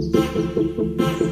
Gracias.